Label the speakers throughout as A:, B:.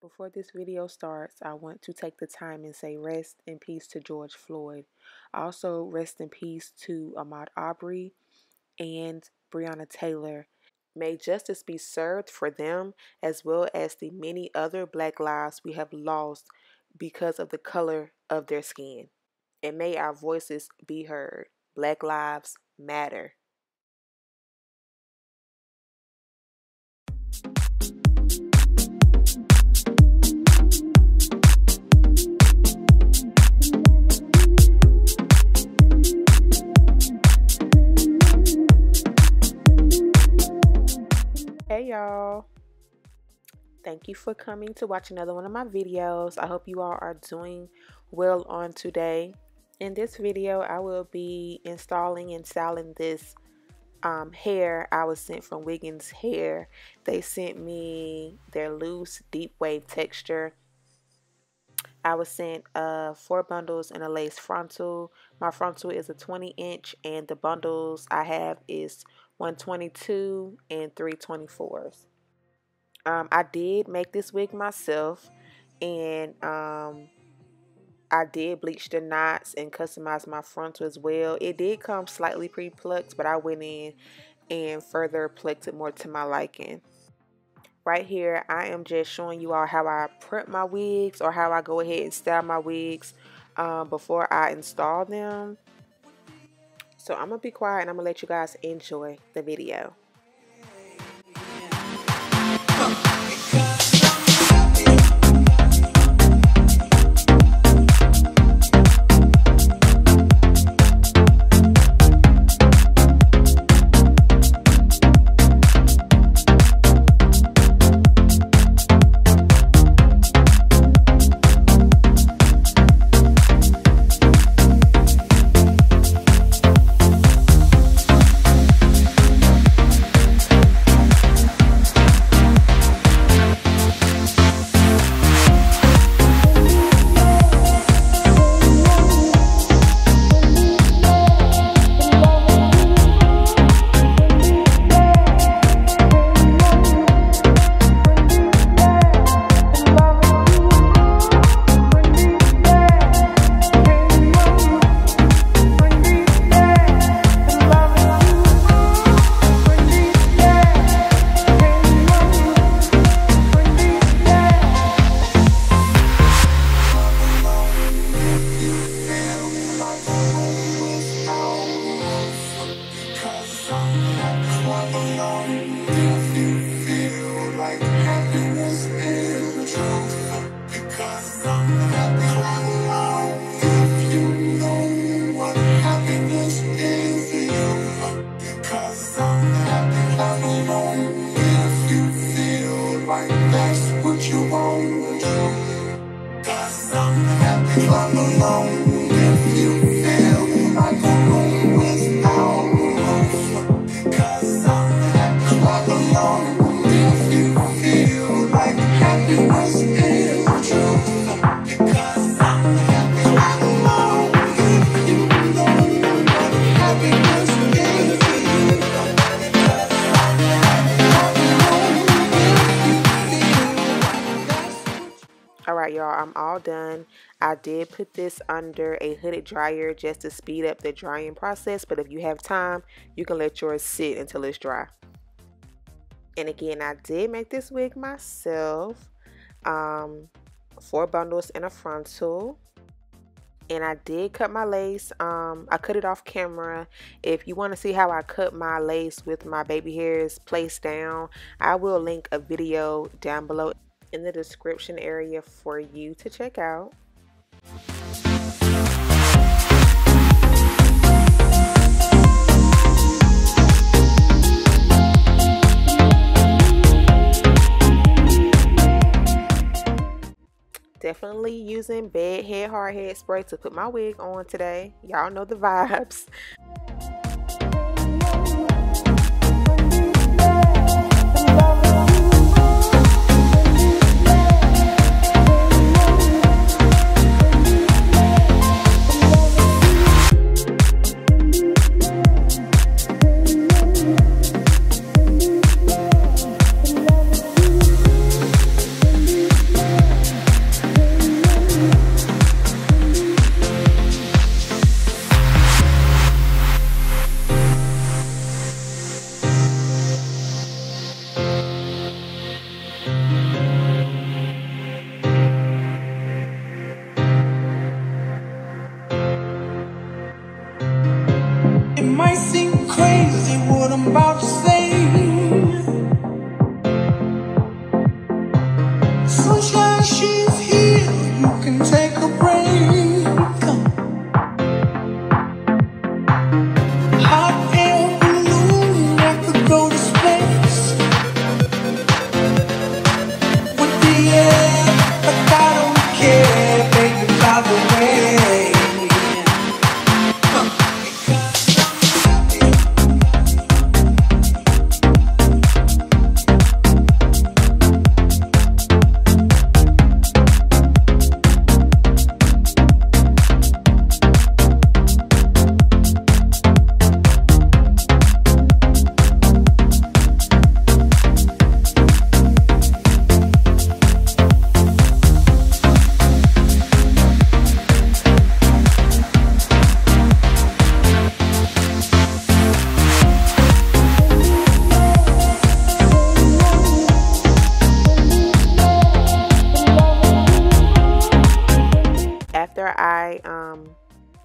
A: Before this video starts, I want to take the time and say rest in peace to George Floyd. Also, rest in peace to Ahmaud Arbery and Breonna Taylor. May justice be served for them as well as the many other black lives we have lost because of the color of their skin. And may our voices be heard. Black lives matter. Hey y'all. Thank you for coming to watch another one of my videos. I hope you all are doing well on today. In this video, I will be installing and styling this um, hair I was sent from Wiggins Hair. They sent me their loose deep wave texture. I was sent uh, four bundles and a lace frontal. My frontal is a 20 inch and the bundles I have is 122 and 324s. Um, I did make this wig myself and um, I did bleach the knots and customize my frontal as well. It did come slightly pre-plucked, but I went in and further plucked it more to my liking. Right here, I am just showing you all how I prep my wigs or how I go ahead and style my wigs um, before I install them. So I'm going to be quiet and I'm going to let you guys enjoy the video. Y'all, I'm all done. I did put this under a hooded dryer just to speed up the drying process. But if you have time, you can let yours sit until it's dry. And again, I did make this wig myself. Um, four bundles and a frontal. And I did cut my lace. Um, I cut it off camera. If you want to see how I cut my lace with my baby hairs placed down, I will link a video down below in the description area for you to check out. Definitely using bed head hard head spray to put my wig on today. Y'all know the vibes. It might seem crazy.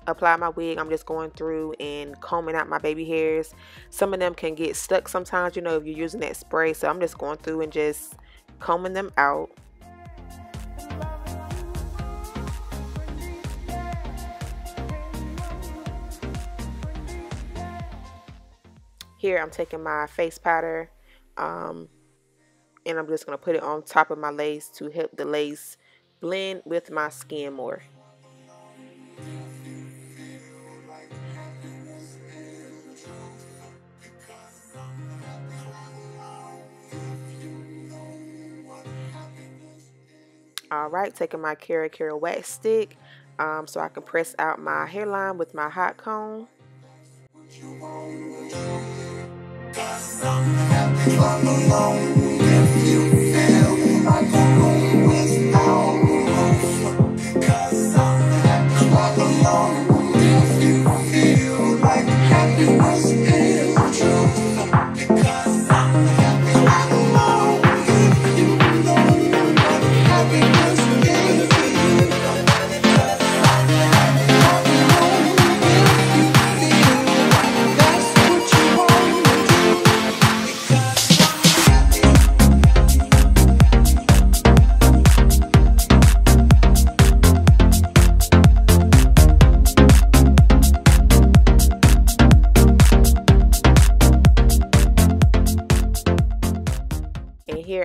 A: Apply my wig, I'm just going through and combing out my baby hairs. Some of them can get stuck sometimes, you know, if you're using that spray. So I'm just going through and just combing them out. Here I'm taking my face powder um, and I'm just going to put it on top of my lace to help the lace blend with my skin more. All right, taking my Kara Kara wax stick um, so I can press out my hairline with my hot comb.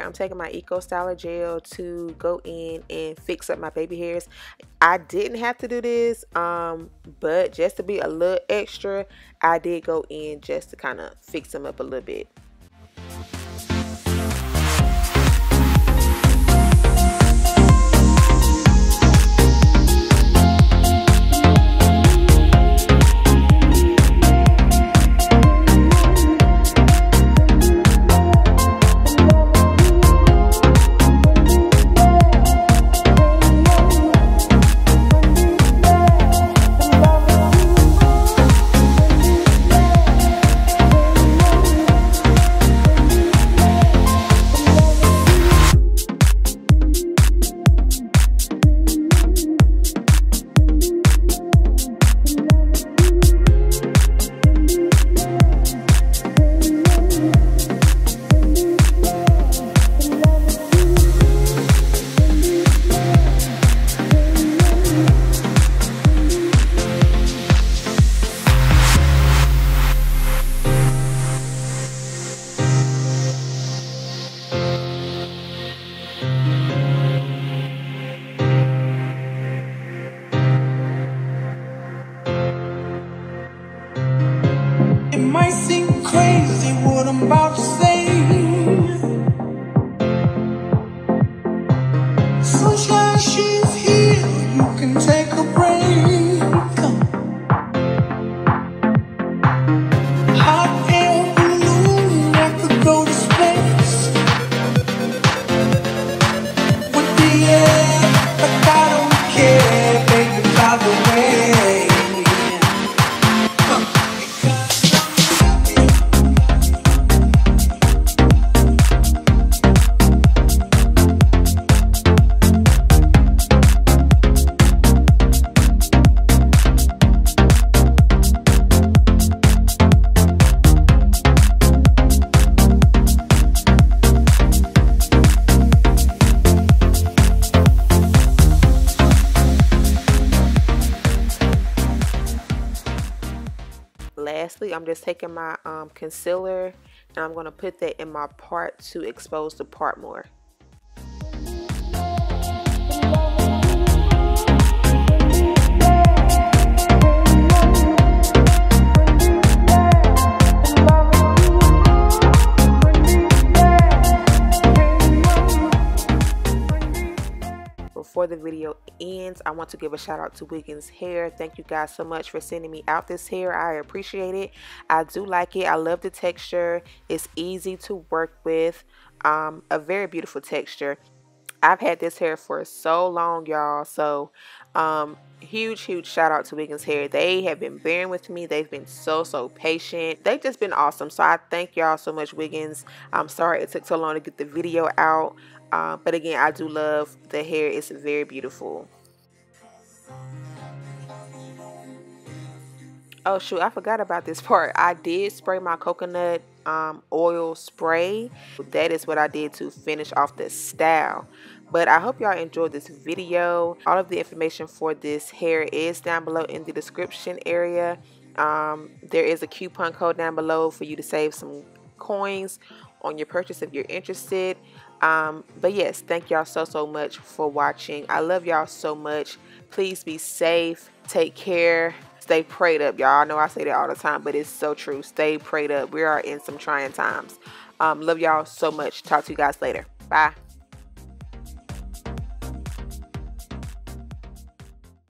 A: I'm taking my Eco Styler gel to go in and fix up my baby hairs. I didn't have to do this, um, but just to be a little extra, I did go in just to kind of fix them up a little bit. my sin. I'm just taking my um, concealer and I'm going to put that in my part to expose the part more. before the video ends, I want to give a shout out to Wiggins Hair. Thank you guys so much for sending me out this hair. I appreciate it. I do like it. I love the texture. It's easy to work with. Um, a very beautiful texture. I've had this hair for so long, y'all. So, um, huge, huge shout out to Wiggins Hair. They have been bearing with me. They've been so, so patient. They've just been awesome. So, I thank y'all so much, Wiggins. I'm sorry it took so long to get the video out. Uh, but again, I do love the hair. It's very beautiful. Oh shoot, I forgot about this part. I did spray my coconut um, oil spray. That is what I did to finish off the style. But I hope y'all enjoyed this video. All of the information for this hair is down below in the description area. Um, there is a coupon code down below for you to save some coins on your purchase if you're interested. Um, but yes, thank y'all so, so much for watching. I love y'all so much. Please be safe. Take care. Stay prayed up, y'all. I know I say that all the time, but it's so true. Stay prayed up. We are in some trying times. Um, love y'all so much. Talk to you guys later. Bye.